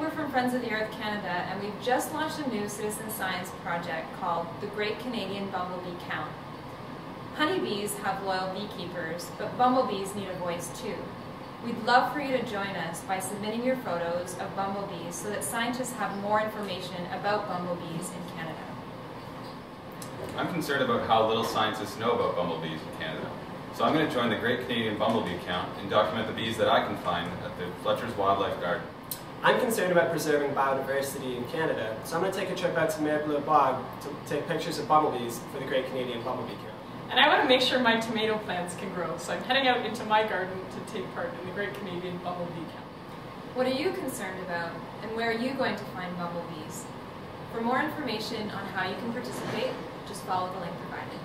We're from Friends of the Earth Canada and we've just launched a new citizen science project called the Great Canadian Bumblebee Count. Honeybees have loyal beekeepers, but bumblebees need a voice too. We'd love for you to join us by submitting your photos of bumblebees so that scientists have more information about bumblebees in Canada. I'm concerned about how little scientists know about bumblebees in Canada. So I'm going to join the Great Canadian Bumblebee Count and document the bees that I can find at the Fletcher's Wildlife Garden. I'm concerned about preserving biodiversity in Canada, so I'm going to take a trip out to Mer Bleue Bog to take pictures of bumblebees for the Great Canadian Bumblebee Count. And I want to make sure my tomato plants can grow, so I'm heading out into my garden to take part in the Great Canadian Bumblebee Count. What are you concerned about and where are you going to find bumblebees? For more information on how you can participate, just follow the link provided.